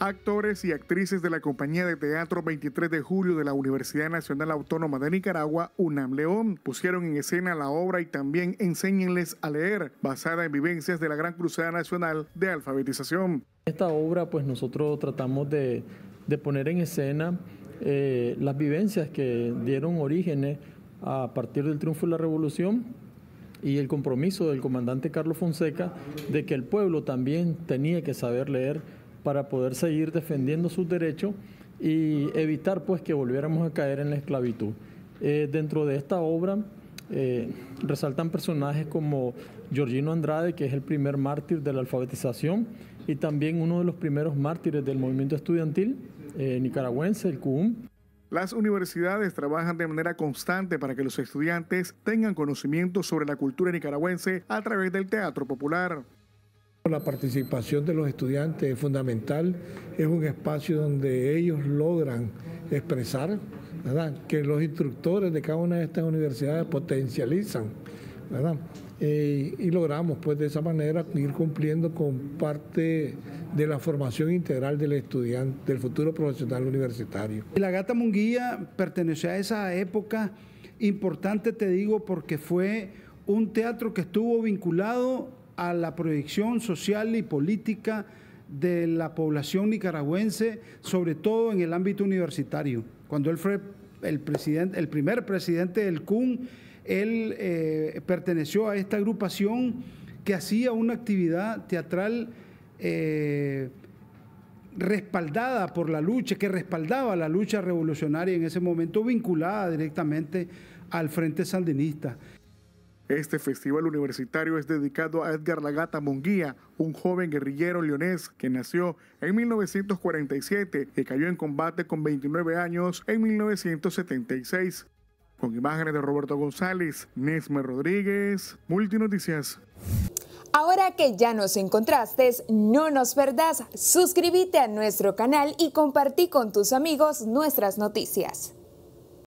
Actores y actrices de la compañía de teatro 23 de julio de la Universidad Nacional Autónoma de Nicaragua, UNAM León, pusieron en escena la obra y también Enséñenles a leer, basada en vivencias de la Gran Cruzada Nacional de Alfabetización. Esta obra, pues nosotros tratamos de, poner en escena eh, las vivencias que dieron orígenes a partir del triunfo de la revolución y el compromiso del comandante Carlos Fonseca de que el pueblo también tenía que saber leer para poder seguir defendiendo sus derechos y evitar pues que volviéramos a caer en la esclavitud. Eh, dentro de esta obra eh, resaltan personajes como Georgino Andrade, que es el primer mártir de la alfabetización y también uno de los primeros mártires del movimiento estudiantil eh, nicaragüense, el CUUM. Las universidades trabajan de manera constante para que los estudiantes tengan conocimiento sobre la cultura nicaragüense a través del teatro popular. La participación de los estudiantes es fundamental, es un espacio donde ellos logran expresar, que los instructores de cada una de estas universidades potencializan, eh, y logramos pues de esa manera ir cumpliendo con parte de la formación integral del estudiante, del futuro profesional universitario. La Gata Munguía perteneció a esa época importante, te digo, porque fue un teatro que estuvo vinculado a la proyección social y política de la población nicaragüense, sobre todo en el ámbito universitario. Cuando él fue el, primer presidente del CUN, él eh, perteneció a esta agrupación que hacía una actividad teatral eh, respaldada por la lucha, que respaldaba la lucha revolucionaria en ese momento, vinculada directamente al Frente Sandinista. Este festival universitario es dedicado a Edgar Lagata Monguía, un joven guerrillero leonés que nació en 1947 y cayó en combate con 29 años en 1976. Con imágenes de Roberto González, Nesme Rodríguez, Multinoticias. Ahora que ya nos encontraste, no nos perdas, suscríbete a nuestro canal y compartí con tus amigos nuestras noticias.